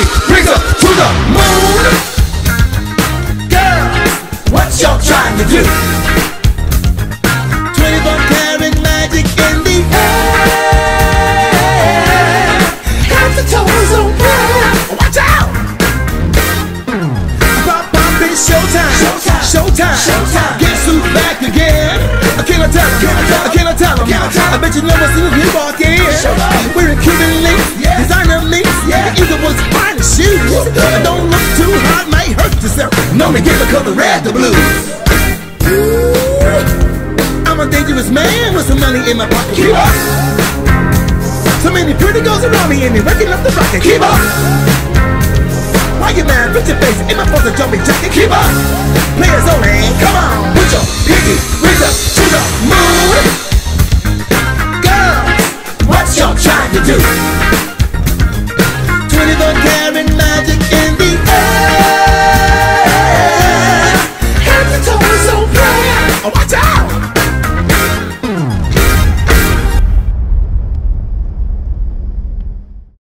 gravity brings us to the moon. Girls, what y'all trying to do? 24 karat magic in the air. Head to toes on fire. Watch out! Pop, pop, it's showtime. Showtime. Showtime. Showtime. Guess who's back again? I cannot tell him. I cannot tell him. I bet you never seen him walk Normally give a color red the blues. Ooh, I'm a dangerous man with some money in my pocket. Keep up. So many pretty girls around me and they waking up the rocket. Keep up. Why you mad? Put your face in my father's jumping jacket. Keep up. Players only. Come on. Put your pinky raise up to the moon. Girl, what y'all trying to do?